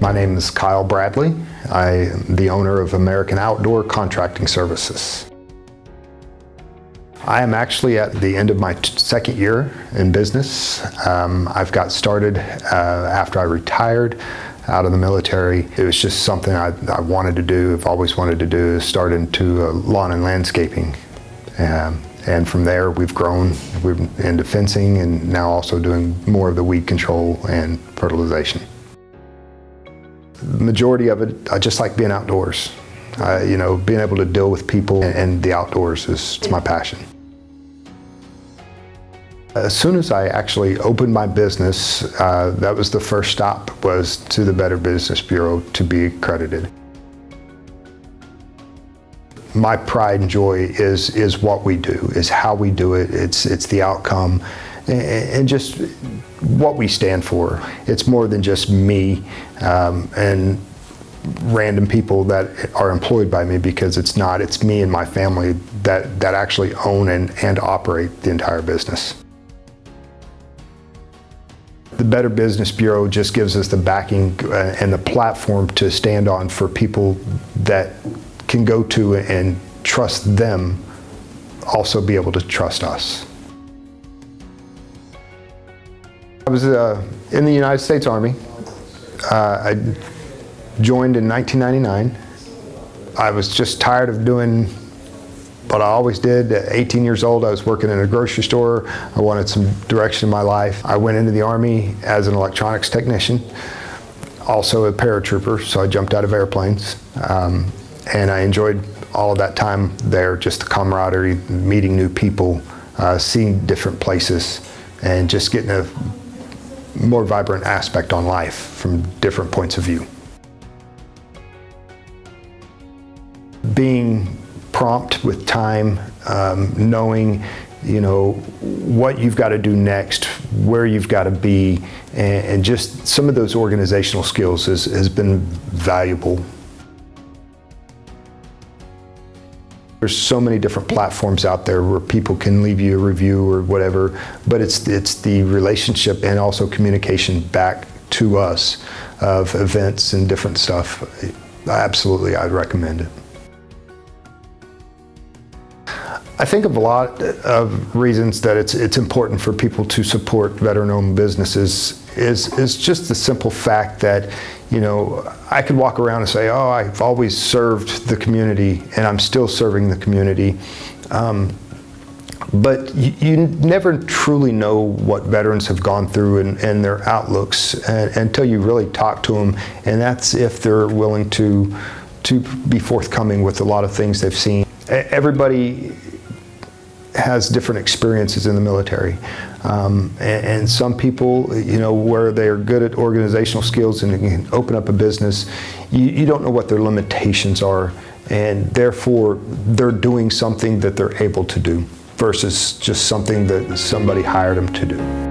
My name is Kyle Bradley. I am the owner of American Outdoor Contracting Services. I am actually at the end of my second year in business. Um, I've got started uh, after I retired out of the military. It was just something I, I wanted to do, I've always wanted to do, is start into uh, lawn and landscaping. Um, and from there we've grown we're into fencing and now also doing more of the weed control and fertilization. Majority of it, I just like being outdoors. You know, being able to deal with people and, and the outdoors is my passion. As soon as I actually opened my business, uh, that was the first stop was to the Better Business Bureau to be accredited. My pride and joy is is what we do, is how we do it. It's it's the outcome, and, just what we stand for. It's more than just me um, and random people that are employed by me because it's not. It's me and my family that that actually own and and operate the entire business. The Better Business Bureau just gives us the backing uh, and the platform to stand on for people that can go to and trust them, also be able to trust us. I was uh, in the United States Army. Uh, I joined in 1999. I was just tired of doing what I always did. At 18 years old, I was working in a grocery store. I wanted some direction in my life. I went into the Army as an electronics technician, also a paratrooper, so I jumped out of airplanes. Um, and I enjoyed all of that time there, just the camaraderie, meeting new people, uh, seeing different places, and just getting a more vibrant aspect on life from different points of view. Being prompt with time, um, knowing you know what you've got to do next, where you've got to be, and, and just some of those organizational skills has, has been valuable. There's so many different platforms out there where people can leave you a review or whatever, but it's it's the relationship and also communication back to us of events and different stuff. Absolutely, I'd recommend it. I think of a lot of reasons that it's it's important for people to support veteran-owned businesses is is just the simple fact that you know I could walk around and say, oh, I've always served the community and I'm still serving the community. Um, but you, you, never truly know what veterans have gone through and, and their outlooks and, until you really talk to them, and that's if they're willing to to be forthcoming with a lot of things they've seen. Everybody has different experiences in the military. Um, and, and, some people, you know, where they are good at organizational skills and can open up a business, you, you don't know what their limitations are, and therefore they're doing something that they're able to do versus just something that somebody hired them to do.